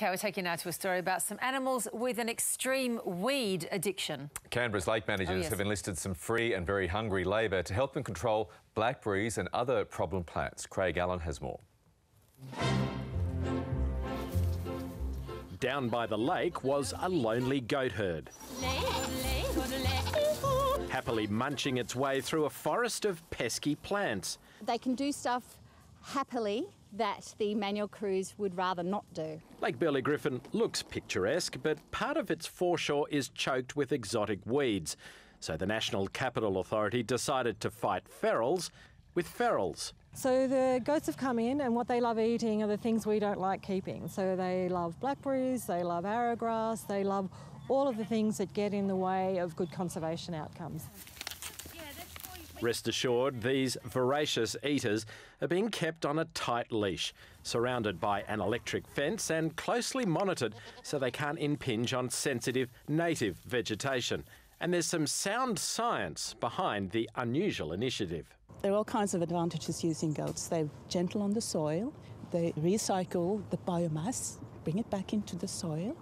Okay, we're taking now to a story about some animals with an extreme weed addiction. Canberra's lake managers Oh, yes. have enlisted some free and very hungry labour to help them control blackberries and other problem plants. Craig Allen has more. Down by the lake was a lonely goat herd, happily munching its way through a forest of pesky plants. They can do stuff happily that the manual crews would rather not do. Lake Burley Griffin looks picturesque, but part of its foreshore is choked with exotic weeds. So the National Capital Authority decided to fight ferals with ferals. So the goats have come in, and what they love eating are the things we don't like keeping. So they love blackberries, they love arrowgrass, they love all of the things that get in the way of good conservation outcomes. Rest assured, these voracious eaters are being kept on a tight leash, surrounded by an electric fence and closely monitored so they can't impinge on sensitive native vegetation. And there's some sound science behind the unusual initiative. There are all kinds of advantages using goats. They're gentle on the soil, they recycle the biomass, bring it back into the soil.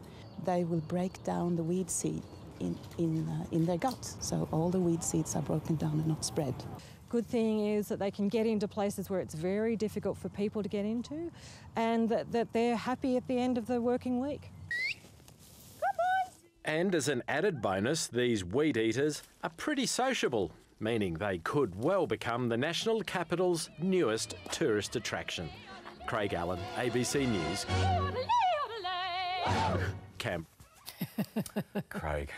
They will break down the weed seed in, in, uh, in their gut, so all the weed seeds are broken down and not spread. Good thing is that they can get into places where it's very difficult for people to get into, and that, that they're happy at the end of the working week. And as an added bonus, these weed eaters are pretty sociable, meaning they could well become the national capital's newest tourist attraction. Craig Allen, ABC News. Camp. Craig.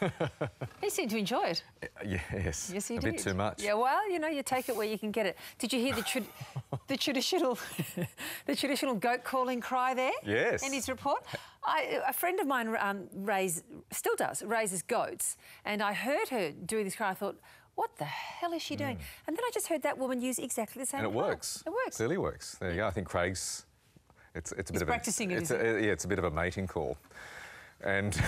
He seemed to enjoy it. yes. Yes, he a did. bit too much. Yeah, well, you know, you take it where you can get it. Did you hear the tra- the traditional the traditional goat calling cry there? Yes. In his report, I, a friend of mine um, raise still does raises goats, and I heard her doing this cry. I thought. What the hell is she doing? And then I just heard that woman use exactly the same. And it works. It works. Clearly works. There you go. I think Craig's. It's, it's a bit He's of practicing it, a, it's is a, Yeah, it's a bit of a mating call. And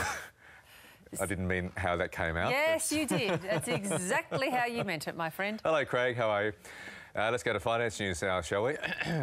I didn't mean how that came out. Yes, you did. That's exactly how you meant it, my friend. Hello, Craig. How are you? Uh, let's go to finance news now, shall we?